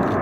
you